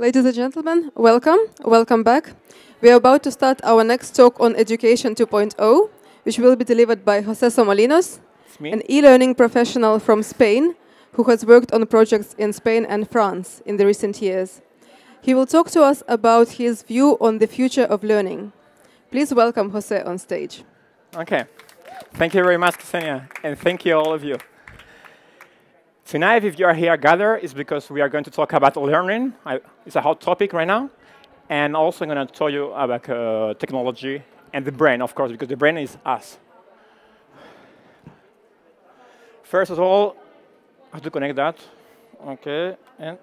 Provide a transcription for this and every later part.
Ladies and gentlemen, welcome, welcome back. We are about to start our next talk on Education 2.0, which will be delivered by Jose Somolinos, an e-learning professional from Spain who has worked on projects in Spain and France in the recent years. He will talk to us about his view on the future of learning. Please welcome Jose on stage. Okay. Thank you very much, Ksenia, and thank you all of you. Tonight, if you are here gathered, is because we are going to talk about learning. I, it's a hot topic right now. And also, I'm going to tell you about uh, technology and the brain, of course, because the brain is us. First of all, I have to connect that. Okay. And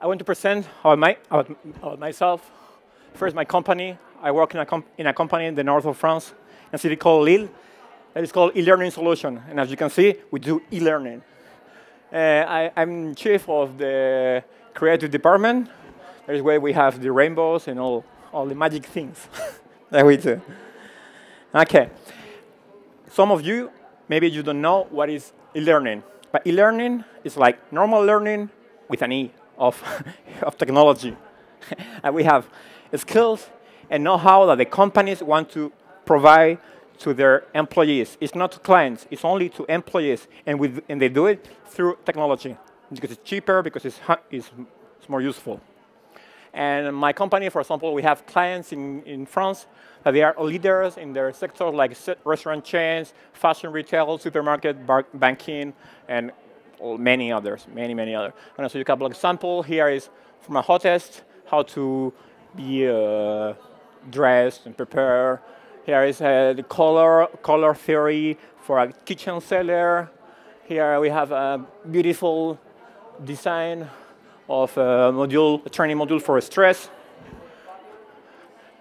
I want to present about, my, about, myself. First, my company. I work in a, in a company in the north of France, in a city called Lille. Is called e-learning solution. And as you can see, we do e-learning. Uh, I, am chief of the creative department. That is where we have the rainbows and all, all the magic things that we do. Okay. Some of you, maybe you don't know what is e-learning. But e-learning is like normal learning with an E of, of technology. and we have skills and know-how that the companies want to provide to their employees. It's not to clients, it's only to employees. And, with, and they do it through technology because it's cheaper, because it's, it's, it's more useful. And my company, for example, we have clients in, in France that they are leaders in their sector, like restaurant chains, fashion retail, supermarket, banking, and many others, many, many others. And show you a couple of examples. Here is from a hostess, how to be uh, dressed and prepare. Here is the color, color theory for a kitchen seller. Here we have a beautiful design of a module, a training module for stress.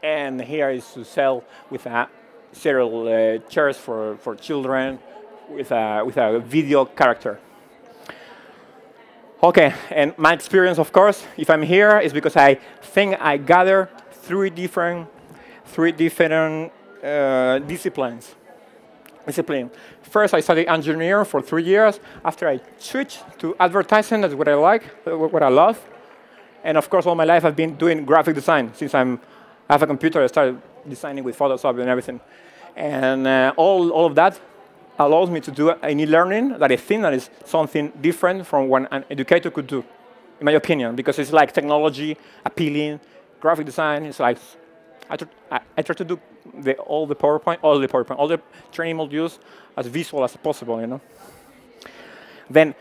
And here is to sell with a serial uh, chairs for, for children with a, with a video character. Okay, and my experience, of course, if I'm here, is because I think I gather three different, three different disciplines. Discipline. First, I studied engineering for three years. After I switched to advertising, that's what I like, what I love. And of course, all my life I've been doing graphic design. Since I'm, I have a computer, I started designing with Photoshop and everything. And uh, all, all of that allows me to do any learning that I think that is something different from what an educator could do, in my opinion, because it's like technology, appealing, graphic design. It's like I, tr I, I try to do the, all the PowerPoint, all the PowerPoint, all the training modules as visual as possible, you know. Then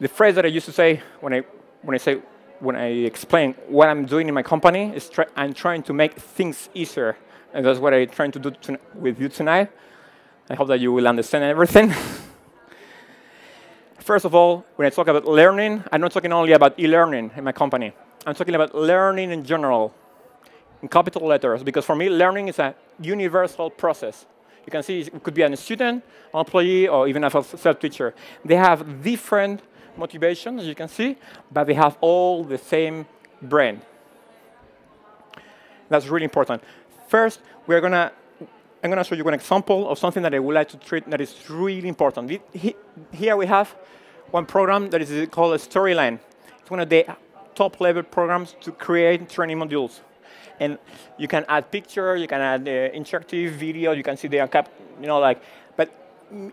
the phrase that I used to say when I when I say when I explain what I'm doing in my company is try I'm trying to make things easier, and that's what I'm trying to do with you tonight. I hope that you will understand everything. First of all, when I talk about learning, I'm not talking only about e-learning in my company. I'm talking about learning in general, in capital letters, because for me, learning is a universal process. You can see it could be a student, employee, or even a self-teacher. They have different motivations, as you can see, but they have all the same brain. That's really important. First, we're to I'm going to show you an example of something that I would like to treat that is really important. Here we have one program that is called a Storyline. It's one of the top level programs to create training modules. And you can add picture, you can add uh, interactive video, you can see the cap, you know, like, but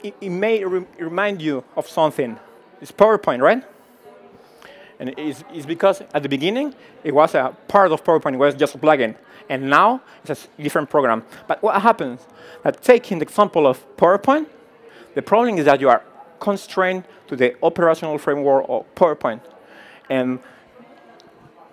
it, it may re remind you of something. It's PowerPoint, right? And it's, it's, because at the beginning, it was a part of PowerPoint, it was just a plugin. And now it's a different program. But what happens? That taking the example of PowerPoint, the problem is that you are constrained to the operational framework of PowerPoint. And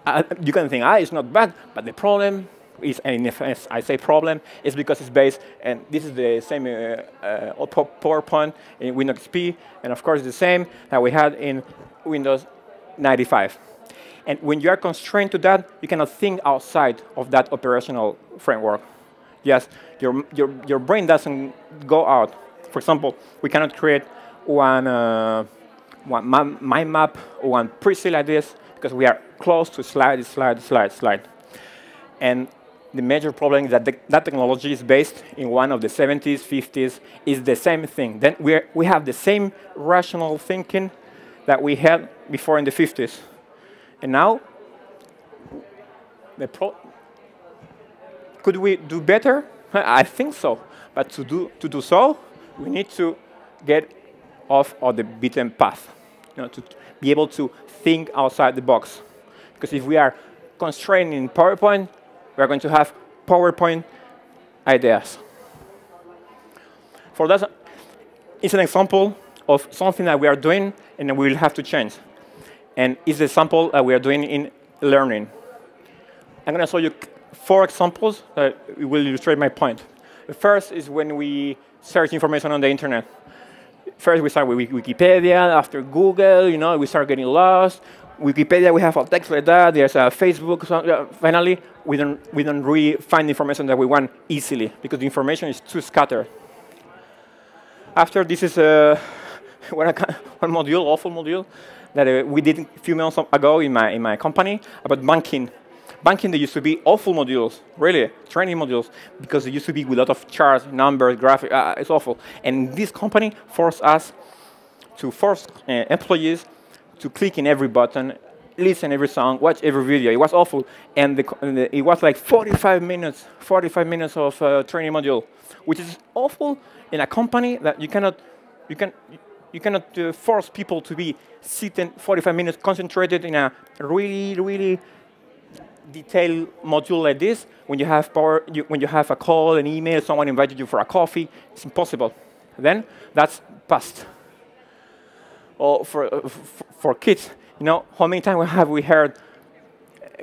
uh, you can think, ah, it's not bad, but the problem is, and if I say problem, is because it's based, and this is the same uh, uh, PowerPoint in Windows XP, and of course the same that we had in Windows 95. And when you are constrained to that, you cannot think outside of that operational framework. Yes, your, your, your brain doesn't go out. For example, we cannot create one, uh, one mind map one preset like this because we are close to slide, slide, slide, slide. And the major problem is that the, that technology is based in one of the 70s, 50s, is the same thing. Then we we have the same rational thinking that we had before in the 50s. And now the could we do better? I think so. But to do, to do so, we need to get off of the beaten path, you know, to be able to think outside the box. Because if we are constrained in PowerPoint, we are going to have PowerPoint ideas. For that, it's an example of something that we are doing and we will have to change. And it's the example that we are doing in learning. I'm going to show you four examples that will illustrate my point. The first is when we search information on the internet. First, we start with Wikipedia. After Google, you know, we start getting lost. Wikipedia, we have a text like that. There's a Facebook. So, uh, finally, we don't, we don't really find information that we want easily because the information is too scattered. After this is uh, one, one module, awful module, that uh, we did a few months ago in my, in my company about banking banking, there used to be awful modules, really, training modules, because there used to be with a lot of charts, numbers, graphics, uh, it's awful. And this company forced us to force uh, employees to click in every button, listen every song, watch every video. It was awful. And, the, and the, it was like 45 minutes, 45 minutes of uh, training module, which is awful in a company that you cannot, you can, you cannot uh, force people to be sitting 45 minutes concentrated in a really, really detailed module like this, when you have power, you, when you have a call, an email, someone invited you for a coffee, it's impossible. Then that's past. Or for, uh, for kids, you know, how many times have we heard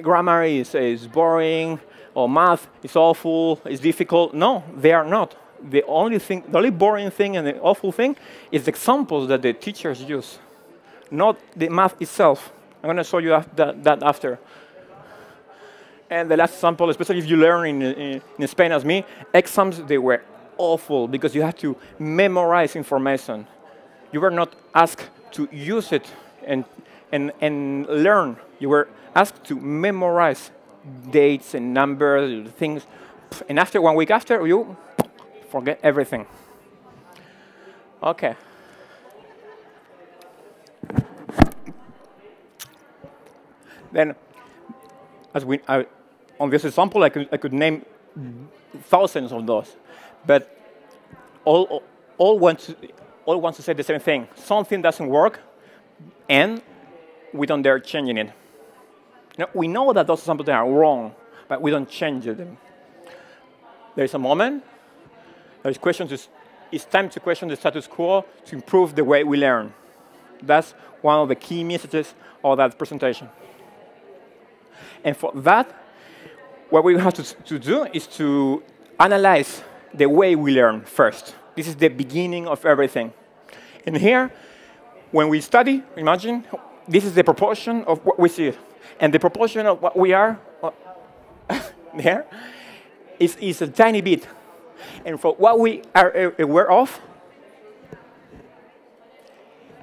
grammar is, is boring, or math is awful, is difficult? No, they are not. The only thing, the only boring thing and the awful thing is the examples that the teachers use, not the math itself. I'm going to show you that, that after. And the last sample, especially if you learn in, in, in Spain as me, exams, they were awful because you had to memorize information. You were not asked to use it and, and, and learn. You were asked to memorize dates and numbers, things. And after one week after, you forget everything. Okay. Then, as we, I, on this example, I could, I could name thousands of those. But all, all, want to, all want to say the same thing. Something doesn't work, and we don't dare changing it. Now, we know that those examples are wrong, but we don't change them. There's a moment, there's questions, it's time to question the status quo to improve the way we learn. That's one of the key messages of that presentation. And for that, what we have to, to do is to analyze the way we learn first. This is the beginning of everything. And here, when we study, imagine, this is the proportion of what we see. And the proportion of what we are there is, is a tiny bit. And for what we are aware of,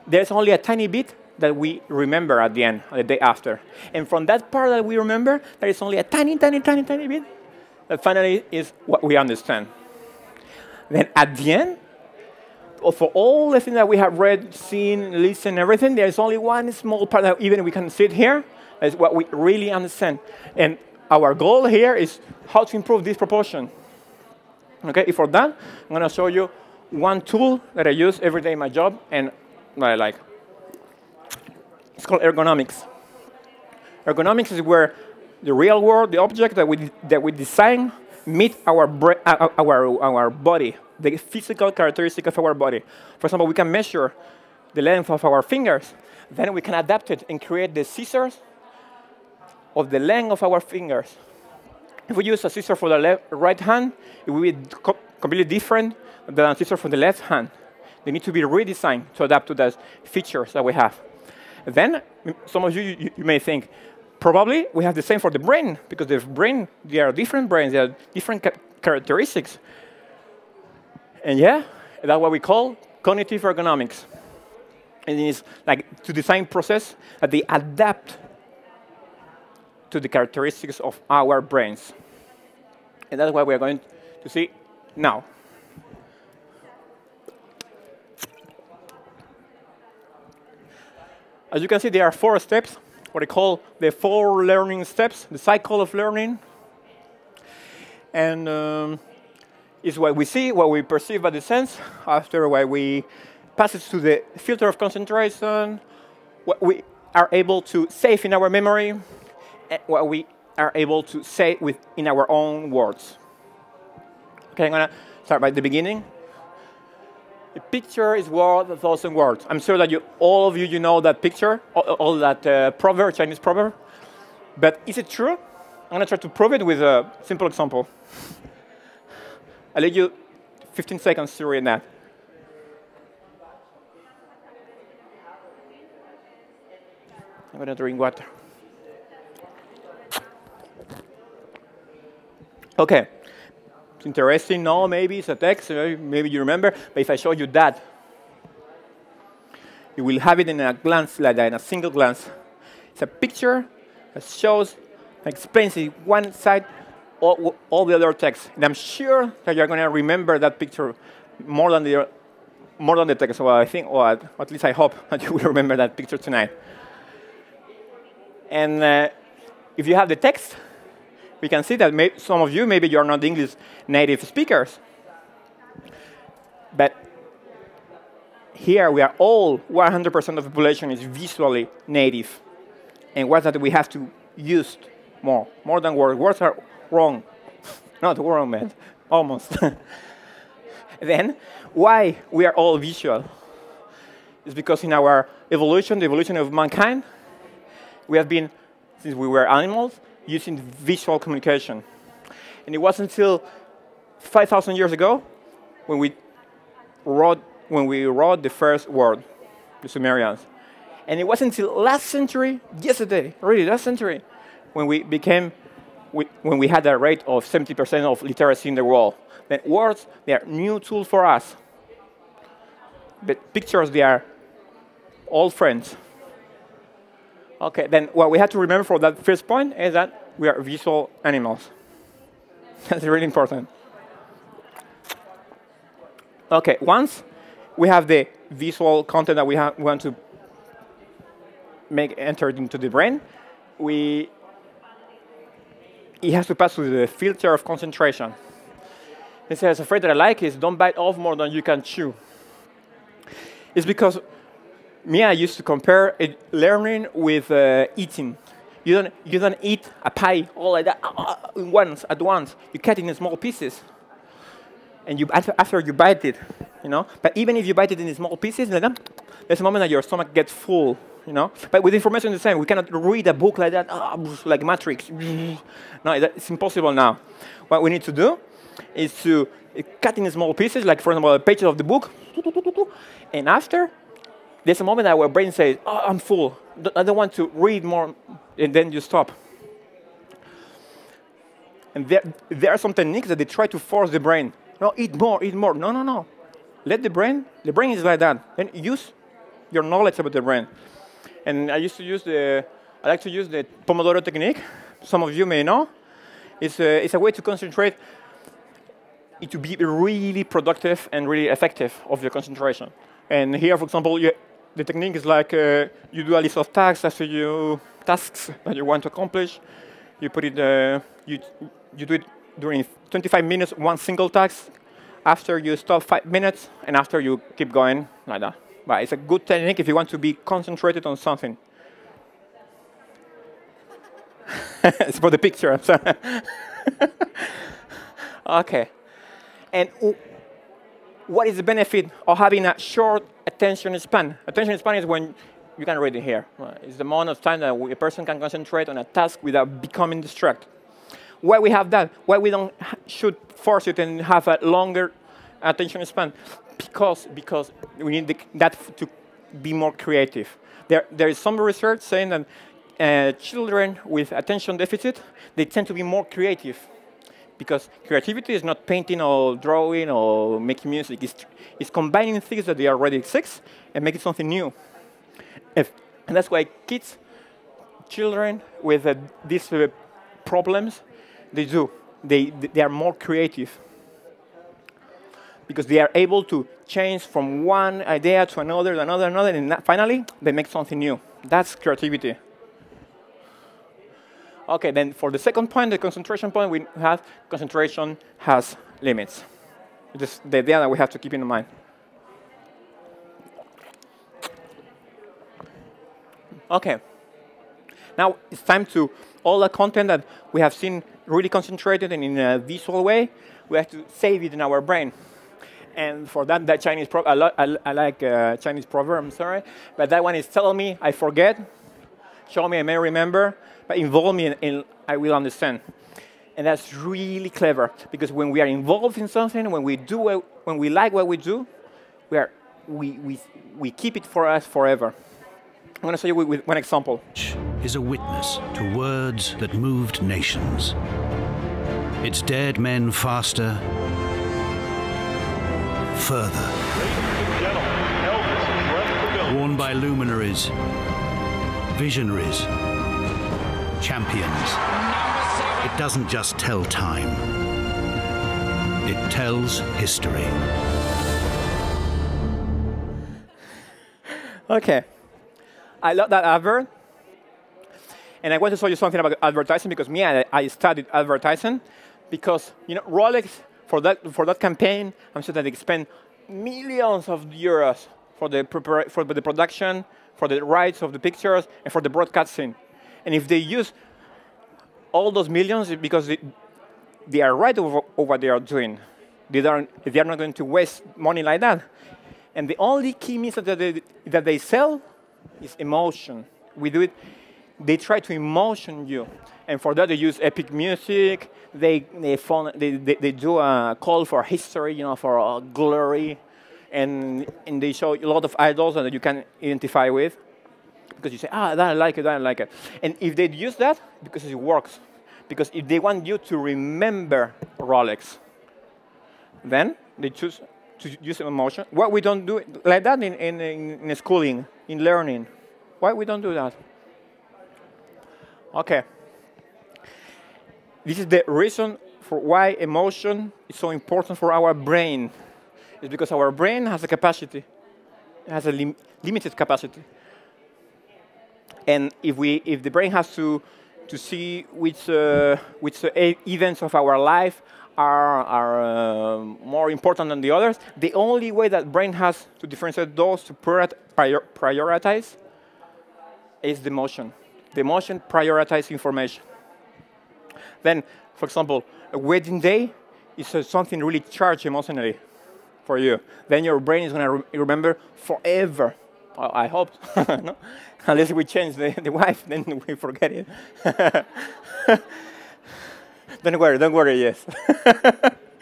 there's only a tiny bit that we remember at the end, the day after. And from that part that we remember, there is only a tiny, tiny, tiny, tiny bit that finally is what we understand. Then at the end, for all the things that we have read, seen, listened, everything, there's only one small part that even we can sit here, is what we really understand. And our goal here is how to improve this proportion. Okay, if for that, I'm going to show you one tool that I use every day in my job and I like. It's called ergonomics. Ergonomics is where the real world, the object that we, that we design, meet our, uh, our, our body, the physical characteristic of our body. For example, we can measure the length of our fingers. Then we can adapt it and create the scissors of the length of our fingers. If we use a scissor for the right hand, it will be co completely different than a scissor for the left hand. They need to be redesigned to adapt to the features that we have. Then some of you, you, you may think, probably we have the same for the brain, because the brain, there are different brains, there are different ca characteristics. And yeah, that's what we call cognitive ergonomics. And it's like to design process that they adapt to the characteristics of our brains. And that's what we're going to see now. As you can see, there are four steps what I call the four learning steps, the cycle of learning. And um, is what we see, what we perceive by the sense, after what we pass it to the filter of concentration, what we are able to save in our memory, and what we are able to say with in our own words. Okay, I'm gonna start by the beginning. A picture is worth a thousand words. I'm sure that you, all of you, you know that picture, all, all that uh, proverb, Chinese proverb. But is it true? I'm to try to prove it with a simple example. I'll let you 15 seconds to read that. I'm to drink water. Okay interesting. No, maybe it's a text. Maybe you remember. But if I show you that, you will have it in a glance like that, in a single glance. It's a picture that shows, explains it one side, all, all the other text. And I'm sure that you're going to remember that picture more than the more than the text. Well, I think, or at least I hope that you will remember that picture tonight. And uh, if you have the text, we can see that some of you, maybe you're not English native speakers. But here we are all, 100% of the population is visually native. And what's that we have to use more, more than words. Words are wrong. not wrong, man, almost. then, why we are all visual? It's because in our evolution, the evolution of mankind, we have been, since we were animals, using visual communication. And it wasn't until 5,000 years ago when we wrote, when we wrote the first word, the Sumerians. And it wasn't until last century, yesterday, really last century, when we became, when we had a rate of 70% of literacy in the world. Then words, they are new tools for us. But pictures, they are old friends. Okay, then what we have to remember for that first point is that we are visual animals. That's really important. Okay, once we have the visual content that we want to make entered into the brain, we it has to pass through the filter of concentration. It says, a phrase that I like is, don't bite off more than you can chew. It's because me, I used to compare learning with uh, eating. You don't, you don't eat a pie all like that uh, once, at once. You cut it in small pieces. And you, after, after you bite it, you know. But even if you bite it in small pieces, like that, there's a moment that your stomach gets full, you know. But with information the same, we cannot read a book like that, oh, like Matrix. No, it's impossible now. What we need to do is to cut in small pieces, like for example, a page of the book, and after there's a moment that our brain says, oh, I'm full. I don't want to read more, and then you stop. And there, there are some techniques that they try to force the brain. No, eat more, eat more. No, no, no. Let the brain, the brain is like that. Then use your knowledge about the brain. And I used to use the, I like to use the Pomodoro technique. Some of you may know. It's a, it's a way to concentrate, to be really productive and really effective of your concentration. And here, for example, you, the technique is like uh, you do a list of tasks after you tasks that you want to accomplish. You put it, uh, you, you do it during 25 minutes, one single task. After you stop five minutes, and after you keep going like that. But it's a good technique if you want to be concentrated on something. it's for the picture, I'm sorry. okay. And what is the benefit of having a short attention span. Attention span is when you can read it here. It's the amount of time that a person can concentrate on a task without becoming distracted. Why we have that? Why we don't should force it and have a longer attention span? Because because we need the, that to be more creative. There there is some research saying that uh, children with attention deficit they tend to be more creative because creativity is not painting or drawing or making music. It's, it's combining things that they already exist and making something new. If, and that's why kids, children with uh, these uh, problems, they do. They, they are more creative because they are able to change from one idea to another, another, another, and finally they make something new. That's creativity. Okay, then for the second point, the concentration point, we have concentration has limits. This the idea that we have to keep in mind. Okay. Now it's time to all the content that we have seen really concentrated and in a visual way, we have to save it in our brain. And for that, that Chinese pro I, I, I, like uh, Chinese proverb, I'm sorry, but that one is tell me I forget, show me I may remember, but involve me and I will understand. And that's really clever because when we are involved in something, when we do, when we like what we do, we, are, we, we, we keep it for us forever. I'm going to show you with one example. Is a witness to words that moved nations. It's dared men faster, further. Worn by luminaries, visionaries, champions. It doesn't just tell time, it tells history. Okay. I love that advert. And I want to show you something about advertising because me, I, I studied advertising because you know Rolex for that for that campaign, I'm sure that they spent millions of euros for the for the production, for the rights of the pictures, and for the broadcasting. And if they use all those millions, because they, they are right over, over what they are doing, they are they are not going to waste money like that. And the only key means that they, that they sell is emotion. We do it, they try to emotion you. And for that, they use epic music. They, they, phone, they, they, they do a call for history, you know, for uh, glory. And, and they show a lot of idols that you can identify with. Because you say, ah, I like it, I like it. And if they use that, because it works. Because if they want you to remember Rolex, then they choose to use emotion. Why we don't do it like that in, in, in schooling, in learning? Why we don't do that? Okay. This is the reason for why emotion is so important for our brain. It's because our brain has a capacity, it has a lim limited capacity. And if, we, if the brain has to, to see which, uh, which uh, events of our life are, are uh, more important than the others. The only way that brain has to differentiate those to prior prioritize is the motion. The motion prioritizes information. Then, for example, a wedding day is uh, something really charged emotionally for you. Then your brain is going to re remember forever. I hope. no? Unless we change the, the wife, then we forget it. don't worry, don't worry, yes.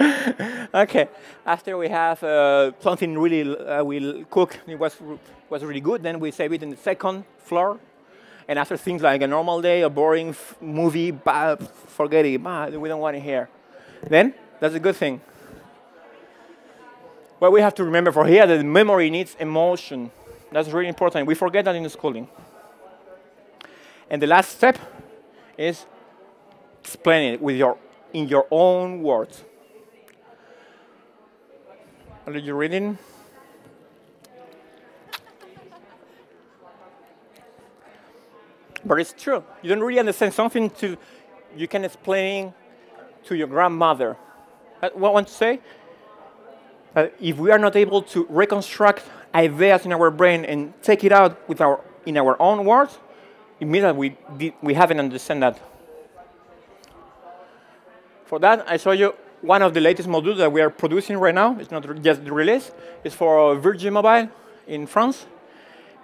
okay, after we have uh, something really, uh, we cook, it was, was really good, then we save it in the second floor. And after things like a normal day, a boring movie, bah, forget it, bah, we don't want it here. Then, that's a good thing. What we have to remember for here that memory needs emotion. That's really important. We forget that in schooling. And the last step is explain it with your, in your own words. Are you reading? But it's true. You don't really understand something to you can explain to your grandmother. What I want to say? Uh, if we are not able to reconstruct ideas in our brain and take it out with our, in our own words, it means that we, we haven't understood that. For that, I show you one of the latest modules that we are producing right now. It's not just the release. It's for Virgin Mobile in France.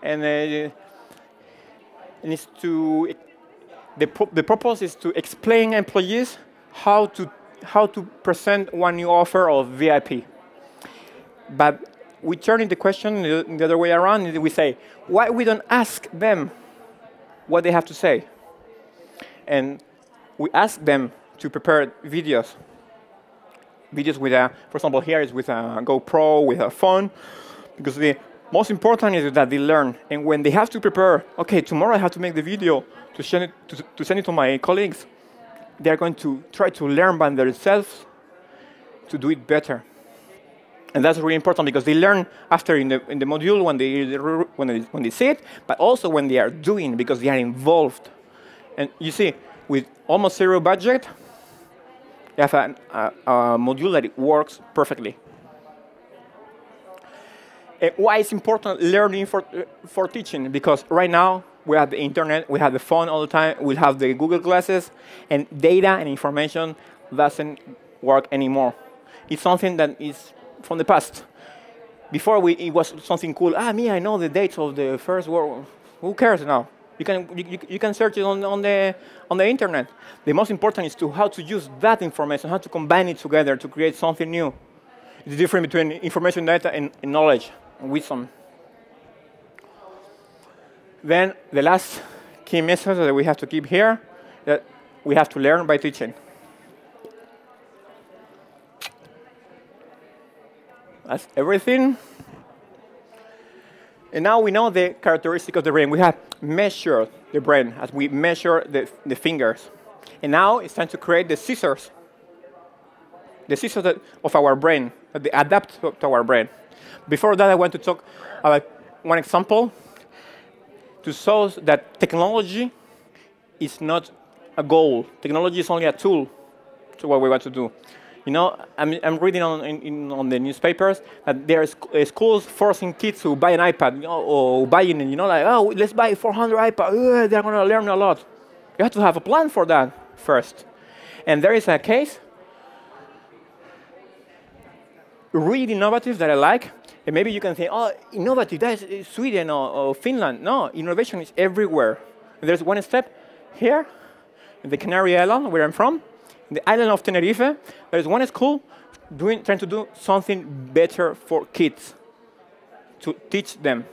And, uh, it's to, the, the purpose is to explain employees how to, how to present one new offer of VIP. But we turn the question the other way around and we say, why we don't ask them what they have to say? And we ask them to prepare videos. Videos with a, for example, here is with a GoPro, with a phone, because the most important is that they learn. And when they have to prepare, okay, tomorrow I have to make the video to send it to, to, send it to my colleagues, they're going to try to learn by themselves to do it better. And that's really important because they learn after in the, in the module when they, when, they, when they see it, but also when they are doing because they are involved. And you see, with almost zero budget, you have a, a, a module that works perfectly. And why is important learning for, uh, for teaching? Because right now, we have the internet, we have the phone all the time, we have the Google Glasses, and data and information doesn't work anymore. It's something that is from the past. Before we, it was something cool. Ah, me, I know the dates of the first world. Who cares now? You can, you, you can search it on, on, the, on the internet. The most important is to how to use that information, how to combine it together to create something new. It's the difference between information data and, and knowledge and wisdom. Then the last key message that we have to keep here, that we have to learn by teaching. That's everything. And now we know the characteristic of the brain. We have measured the brain as we measure the, the fingers. And now it's time to create the scissors. The scissors that, of our brain, that they adapt to, to our brain. Before that, I want to talk about one example to show that technology is not a goal. Technology is only a tool to what we want to do. You know, I'm, I'm reading on, in, on the newspapers that there are uh, schools forcing kids to buy an iPad you know, or buying you know, like, oh, let's buy 400 iPad. Uh, they're going to learn a lot. You have to have a plan for that first. And there is a case, really innovative that I like. And maybe you can say, oh, innovative, that's uh, Sweden or, or Finland. No, innovation is everywhere. There's one step here, in the Canary Island, where I'm from, the island of Tenerife, there's one school doing, trying to do something better for kids, to teach them.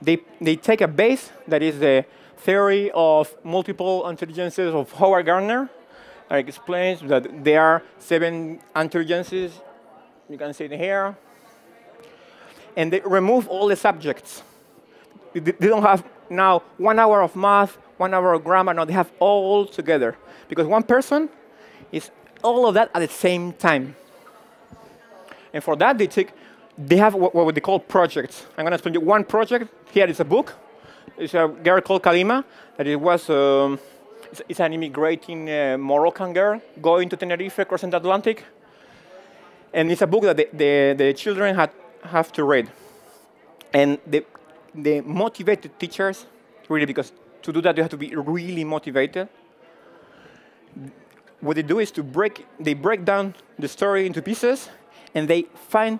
They, they take a base that is the theory of multiple intelligences of Howard Gardner, that explains that there are seven intelligences. You can see it here. And they remove all the subjects. They don't have now one hour of math, one hour of grammar. No, they have all together. Because one person is all of that at the same time. And for that, they take, they have what, what they call projects. I'm going to explain you one project. Here is a book. It's a girl called Kalima. That it was, um, it's, it's, an immigrating uh, Moroccan girl going to Tenerife, crossing the Atlantic. And it's a book that the, the, the children had, have to read. And the, the motivated teachers, really, because to do that, you have to be really motivated what they do is to break, they break down the story into pieces and they find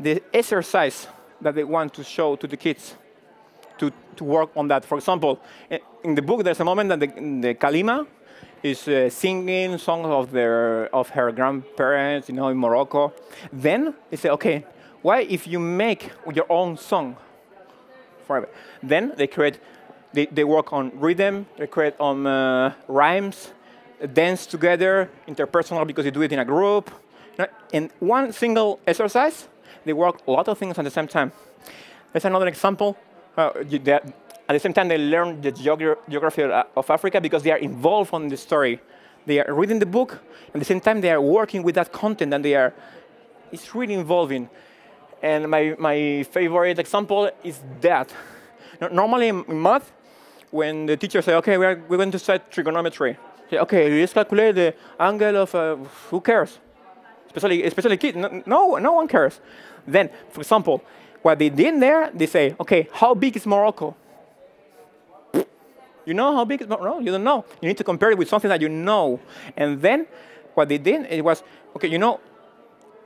the exercise that they want to show to the kids to, to work on that. For example, in the book, there's a moment that the, the Kalima is uh, singing songs of, their, of her grandparents, you know, in Morocco. Then they say, okay, why if you make your own song forever? Then they create, they, they work on rhythm, they create on uh, rhymes, dance together, interpersonal because they do it in a group. In one single exercise, they work a lot of things at the same time. There's another example. Uh, at the same time, they learn the geography of Africa because they are involved in the story. They are reading the book, at the same time, they are working with that content, and they are, it's really involving. And my, my favorite example is that. Normally in math, when the teacher say, okay, we're, we're going to set trigonometry, Say, okay, let's calculate the angle of, uh, who cares? Especially, especially kids, no, no one cares. Then, for example, what they did there, they say, okay, how big is Morocco? You know how big is Morocco? You don't know. You need to compare it with something that you know. And then what they did, it was, okay, you know,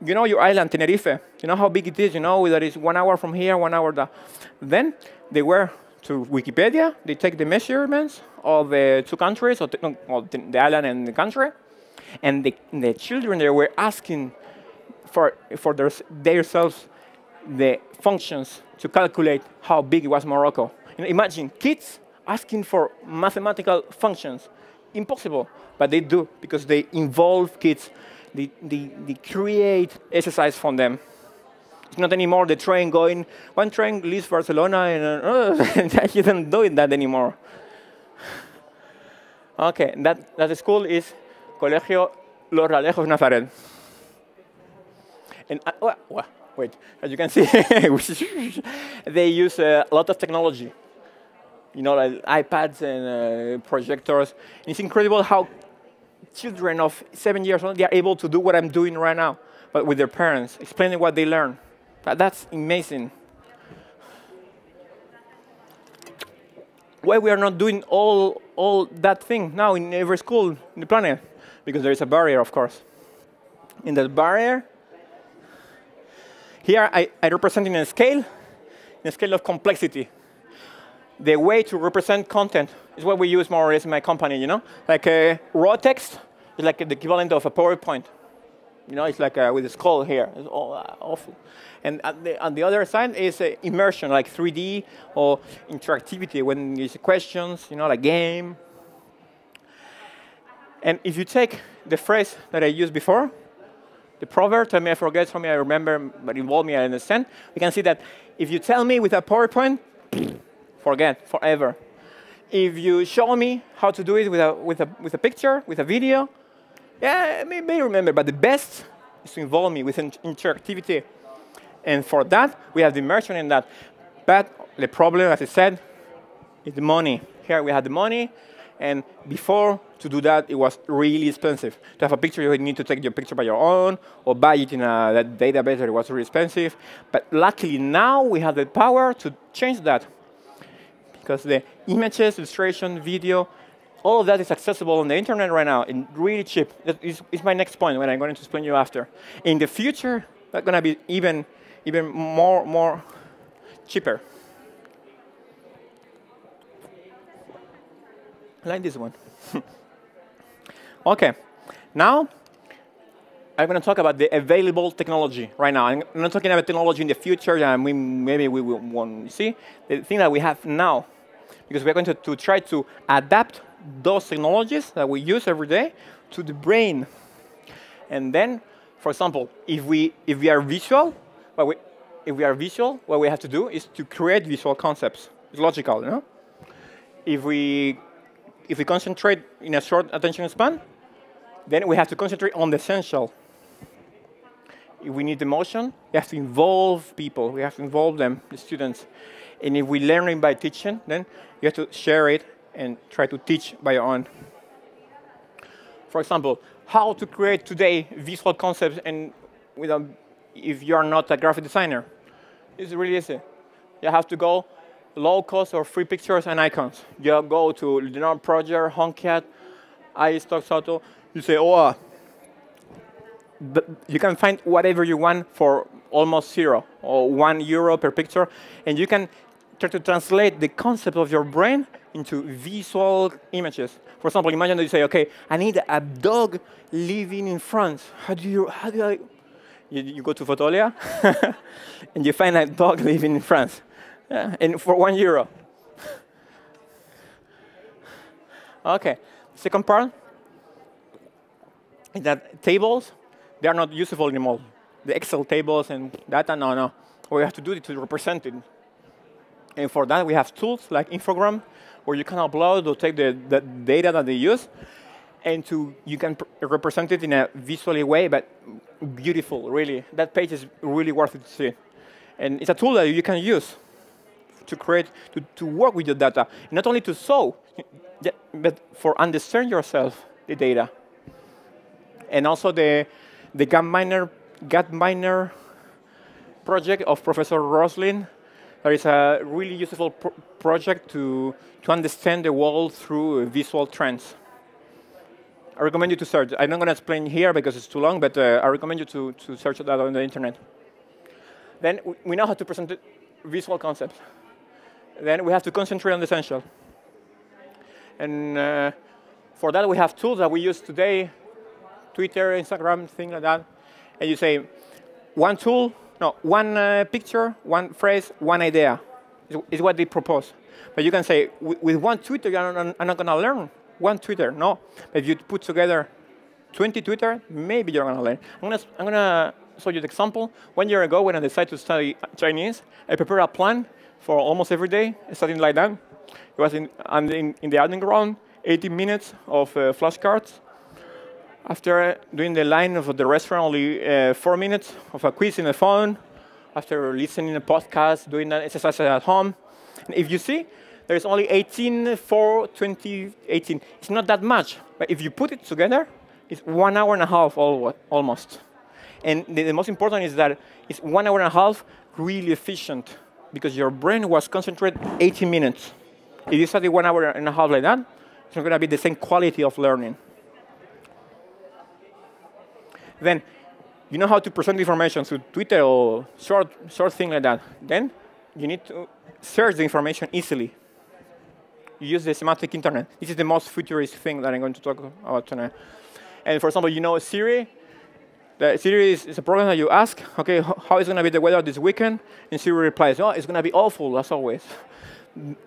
you know your island, Tenerife. You know how big it is. You know that it's one hour from here, one hour there. Then they were to Wikipedia. They take the measurements of the two countries, or the, the island and the country, and the, the children there were asking for, for their, themselves the functions to calculate how big was Morocco. Imagine kids asking for mathematical functions. Impossible, but they do because they involve kids. They, they, they create exercise from them. It's not anymore the train going, one train leaves Barcelona and uh, you don't do that anymore. Okay, that, that school is Colegio Los Realejos Nazaret. And, uh, well, wait, as you can see, they use uh, a lot of technology. you know, like iPads and uh, projectors. It's incredible how children of seven years old, they are able to do what I'm doing right now, but with their parents, explaining what they learn. That's amazing. Why we are not doing all, all that thing now in every school in the planet? Because there is a barrier, of course. In that barrier, here I, I represent in a scale, in a scale of complexity. The way to represent content is what we use more or less in my company, you know? Like a raw text is like the equivalent of a PowerPoint. You know, it's like uh, with a skull here. It's all, uh, awful. And the, on the other side is uh, immersion, like 3D or interactivity when there's questions, you know, like game. And if you take the phrase that I used before, the proverb, tell me I forget, tell me I remember, but involve me, I understand, we can see that if you tell me with a PowerPoint, forget, forever. If you show me how to do it with a, with a, with a picture, with a video, yeah, I may, remember, but the best is to involve me with interactivity. And for that, we have the immersion in that. But the problem, as I said, is the money. Here we have the money, and before to do that, it was really expensive. To have a picture, you would need to take your picture by your own, or buy it in a database that was really expensive. But luckily now we have the power to change that. Because the images, illustration, video, all of that is accessible on the internet right now and really cheap. That is, is my next point when I'm going to explain you after. In the future, that's going to be even, even more, more cheaper. like this one. okay, now I'm going to talk about the available technology right now. I'm not talking about technology in the future that we, maybe we will want to see. The thing that we have now, because we're going to, to try to adapt those technologies that we use every day to the brain. And then, for example, if we, if we are visual, well, we, if we are visual, what we have to do is to create visual concepts. It's logical, you know? If we, if we concentrate in a short attention span, then we have to concentrate on the essential. If we need emotion, we have to involve people. We have to involve them, the students. And if we learn by teaching, then you have to share it and try to teach by your own. For example, how to create today visual concepts and without, if you're not a graphic designer. It's really easy. You have to go low cost or free pictures and icons. You go to Leonardo Project, Honkat, iStockphoto. You say, oh, uh, you can find whatever you want for almost zero or one euro per picture, and you can try to translate the concept of your brain into visual images. For example, imagine that you say, okay, I need a dog living in France. How do you, how do I, you, you go to Fotolia and you find a dog living in France. Yeah, and for one euro. okay, second part is that tables, they are not useful anymore. The Excel tables and data, no, no. We have to do is to represent it. And for that, we have tools like Infogram, where you can upload or take the, the data that they use, and to you can represent it in a visually way, but beautiful, really. That page is really worth it to see. And it's a tool that you can use to create, to, to work with your data. Not only to solve, but for understand yourself the data. And also the, the Gapminder, Gapminder project of Professor Rosling there is a really useful pro project to, to understand the world through visual trends. I recommend you to search. I'm not going to explain here because it's too long, but uh, I recommend you to, to search that on the internet. Then we know how to present visual concepts. Then we have to concentrate on the essential. And uh, for that, we have tools that we use today, Twitter, Instagram, things like that. And you say, one tool no, one uh, picture, one phrase, one idea is, is, what they propose. But you can say, with one Twitter, I'm not going to learn one Twitter. No. If you put together 20 Twitter, maybe you're going to learn. I'm going to show you the example. One year ago, when I decided to study Chinese, I prepared a plan for almost every day, something like that. It was in, in, in the admin ground, 80 minutes of uh, flashcards, after doing the line of the restaurant, only uh, four minutes of a quiz in the phone. After listening to a podcast, doing that exercise at home. And if you see, there's only 18, 4, 20, 18. It's not that much. But if you put it together, it's one hour and a half almost. And the, the most important is that it's one hour and a half really efficient because your brain was concentrated 80 minutes. If you study one hour and a half like that, it's not going to be the same quality of learning. Then, you know how to present information through Twitter or short, short thing like that. Then, you need to search the information easily. You use the semantic internet. This is the most futuristic thing that I'm going to talk about tonight. And for example, you know Siri, the Siri is, is, a program that you ask, okay, how is going to be the weather this weekend? And Siri replies, oh, it's going to be awful, as always.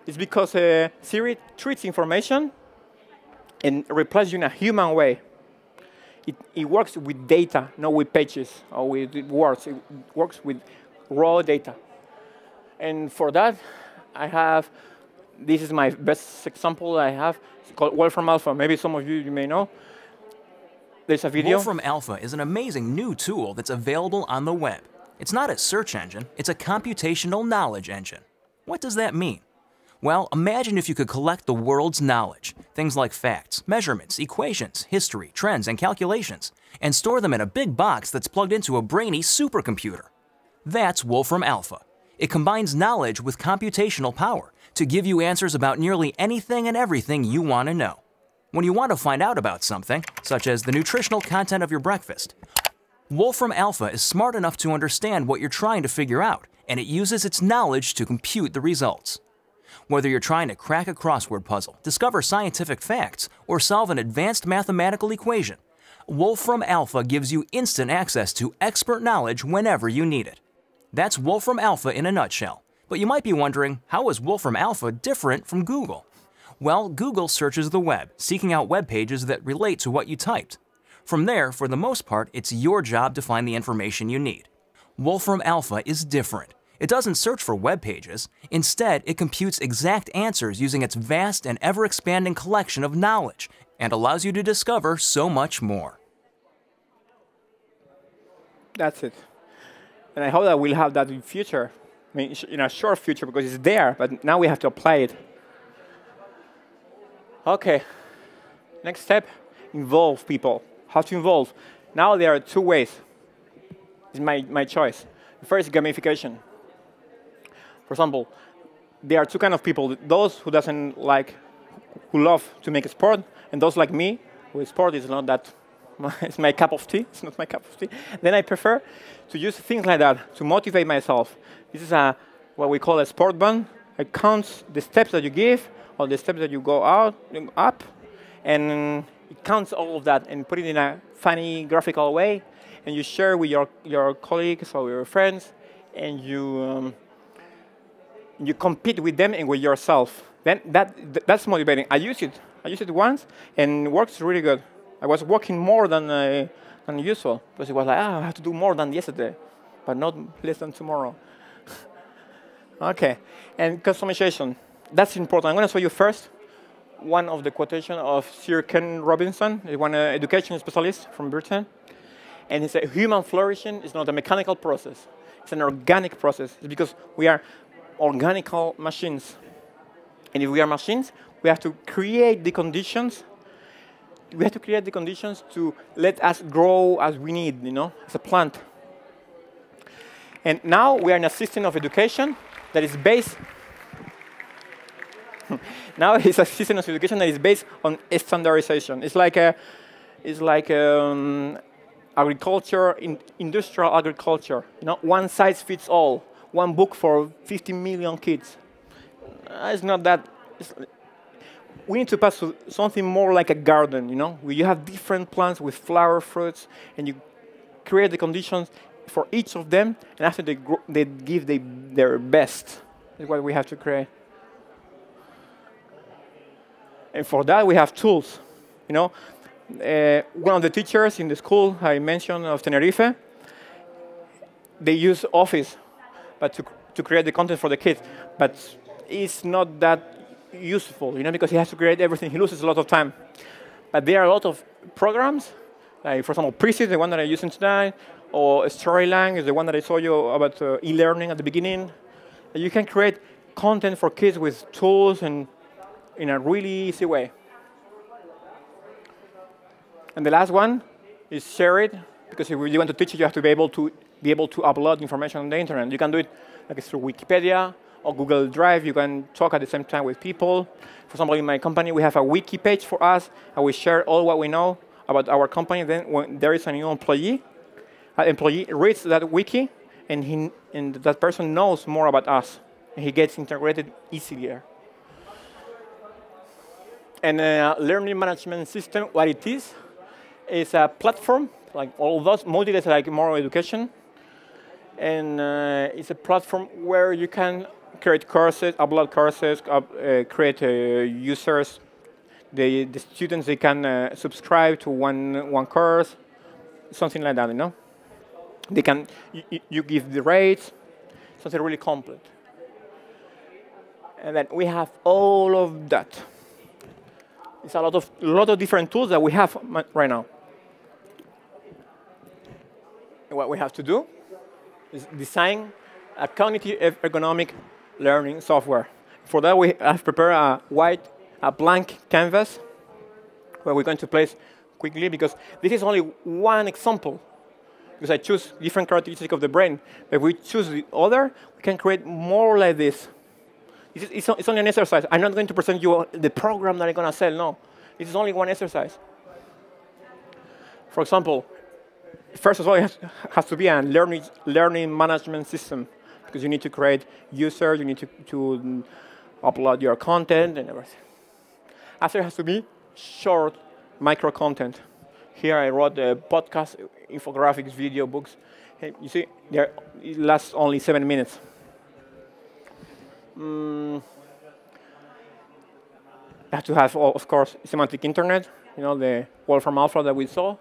It's because uh, Siri treats information and replies you in a human way. It, it works with data, not with pages or with words. It works with raw data. And for that, I have, this is my best example I have. It's called Wolfram Alpha. Maybe some of you, you may know. There's a video. Wolfram Alpha is an amazing new tool that's available on the web. It's not a search engine, it's a computational knowledge engine. What does that mean? Well, imagine if you could collect the world's knowledge, things like facts, measurements, equations, history, trends, and calculations, and store them in a big box that's plugged into a brainy supercomputer. That's Wolfram Alpha. It combines knowledge with computational power to give you answers about nearly anything and everything you want to know. When you want to find out about something, such as the nutritional content of your breakfast, Wolfram Alpha is smart enough to understand what you're trying to figure out, and it uses its knowledge to compute the results. Whether you're trying to crack a crossword puzzle, discover scientific facts, or solve an advanced mathematical equation, Wolfram Alpha gives you instant access to expert knowledge whenever you need it. That's Wolfram Alpha in a nutshell. But you might be wondering, how is Wolfram Alpha different from Google? Well, Google searches the web, seeking out web pages that relate to what you typed. From there, for the most part, it's your job to find the information you need. Wolfram Alpha is different. It doesn't search for web pages. Instead, it computes exact answers using its vast and ever-expanding collection of knowledge and allows you to discover so much more. That's it. And I hope that we'll have that in future. I mean, in a short future because it's there, but now we have to apply it. Okay, next step, involve people. How to involve? Now there are two ways. It's my, my choice. First, gamification. For example, there are two kind of people. Those who doesn't like, who love to make a sport, and those like me, who sport is not that, it's my cup of tea, it's not my cup of tea. Then I prefer to use things like that to motivate myself. This is a, what we call a sport band. It counts the steps that you give or the steps that you go out, up, and it counts all of that and put it in a funny graphical way, and you share with your, your colleagues or your friends, and you, um, you compete with them and with yourself. Then that, that's motivating. I use it. I use it once, and it works really good. I was working more than, uh, than usual, because it was like, ah, I have to do more than yesterday, but not less than tomorrow. okay, and customization that's important. I'm going to show you first one of the quotation of Sir Ken Robinson, one uh, education specialist from Britain. And he said, human flourishing is not a mechanical process. It's an organic process. It's because we are organical machines. And if we are machines, we have to create the conditions. We have to create the conditions to let us grow as we need, you know, as a plant. And now we are in a system of education that is based now it's a system of education that is based on standardization. It's like a, it's like um, agriculture, in industrial agriculture. You know, one size fits all. One book for 50 million kids. Uh, it's not that. It's, we need to pass something more like a garden. You know, where you have different plants with flower fruits, and you create the conditions for each of them, and after they, they give they, their best. Is what we have to create. And for that, we have tools. You know, uh, one of the teachers in the school I mentioned of Tenerife, they use Office, but to, to create the content for the kids. But it's not that useful, you know, because he has to create everything. He loses a lot of time. But there are a lot of programs, like for example, Prezi, the one that I'm using today, or Storyline is the one that I saw you about uh, e-learning at the beginning. You can create content for kids with tools and in a really easy way. And the last one is share it, because if you want to teach it, you have to be able to be able to upload information on the internet. You can do it like through Wikipedia or Google Drive. You can talk at the same time with people. For example, in my company, we have a wiki page for us, and we share all what we know about our company. Then when there is a new employee, an employee reads that wiki, and, he, and that person knows more about us. And he gets integrated easier. And a learning management system, what it is, is a platform, like all those multi like moral education. And uh, it's a platform where you can create courses, upload courses, up, uh, create uh, users. The, the students, they can uh, subscribe to one, one course, something like that, you know? They can, you, you give the rates, something really complete. And then we have all of that. It's a lot of, lot of different tools that we have right now. And what we have to do design a cognitive ergonomic learning software. For that, we have prepared a white, a blank canvas where we're going to place quickly because this is only one example. Because I choose different characteristics of the brain. But if we choose the other, we can create more like this. It's, it's only an exercise. I'm not going to present you the program that I'm going to sell. No, this is only one exercise. For example, first of all, it has, to be a learning, learning management system because you need to create users, you need to, to upload your content and everything. After, it has to be short micro content. Here I wrote the podcast, infographics, video, books. Hey, you see, it lasts only seven minutes. Mm. have to have, of course, semantic internet, you know, the Wolfram Alpha that we saw.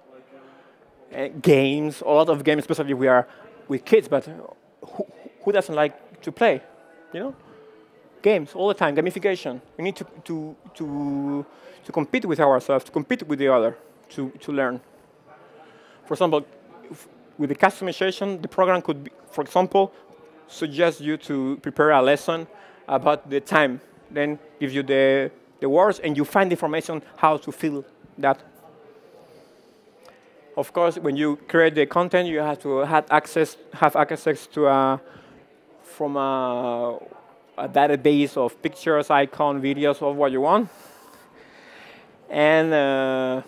Uh, games, a lot of games, especially we are with kids, but who, who doesn't like to play? You know, games all the time, gamification. We need to to to to compete with ourselves, to compete with the other, to to learn. For example, with the customization, the program could, be, for example, suggest you to prepare a lesson about the time, then give you the the words, and you find information how to fill that of course, when you create the content, you have to have access, have access to a, from a, a database of pictures, icon, videos of what you want. And uh,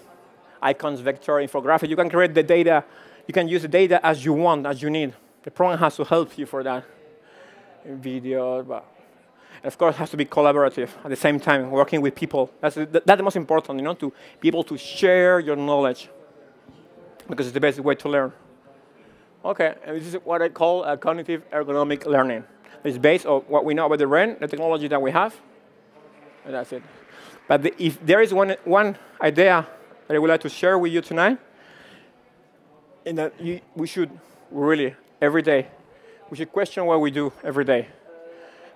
icons, vector, infographic. You can create the data. You can use the data as you want, as you need. The program has to help you for that. Video, but of course, it has to be collaborative at the same time, working with people. That's, that's the most important, you know, to be able to share your knowledge because it's the best way to learn. Okay, and this is what I call a cognitive ergonomic learning. It's based on what we know about the brain, the technology that we have, and that's it. But the, if there is one, one idea that I would like to share with you tonight, in that you, we should really, every day, we should question what we do every day.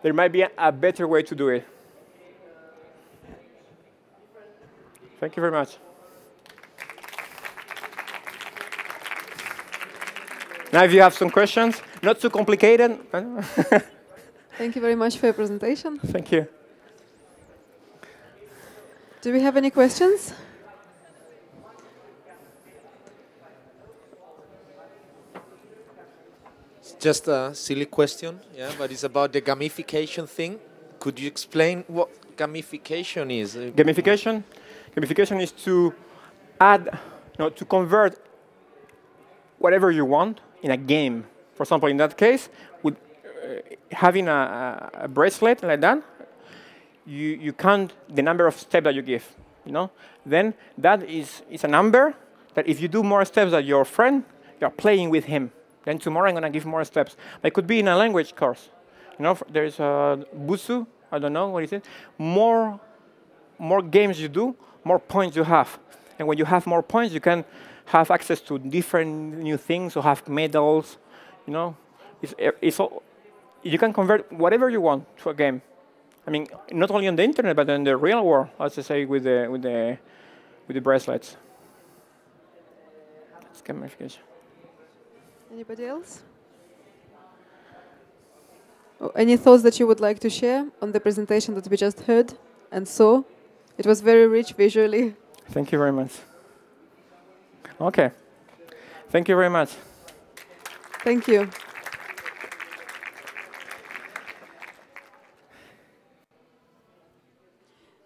There might be a, a better way to do it. Thank you very much. Now, if you have some questions, not too complicated. Thank you very much for your presentation. Thank you. Do we have any questions? It's just a silly question, yeah, but it's about the gamification thing. Could you explain what gamification is? Gamification? Gamification is to add, no, to convert whatever you want in a game. For example, in that case, with uh, having a, a, bracelet like that, you, you count the number of steps that you give. You know, then that is, is a number that if you do more steps than your friend, you're playing with him. Then tomorrow I'm going to give more steps. It could be in a language course. You know, there's a Busuu, I don't know what is it. More, more games you do, more points you have. And when you have more points, you can have access to different new things or have medals. You know, it's, eh, it's all, you can convert whatever you want to a game. I mean, not only on the internet, but in the real world, as I say with the, with the, with the bracelets. That's gamification. Anybody else? Oh, any thoughts that you would like to share on the presentation that we just heard and saw? It was very rich visually. Thank you very much. Okay. Thank you very much. Thank you.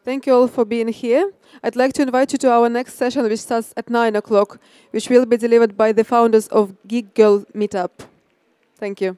Thank you all for being here. I'd like to invite you to our next session, which starts at 9 o'clock, which will be delivered by the founders of Geek Girl Meetup. Thank you.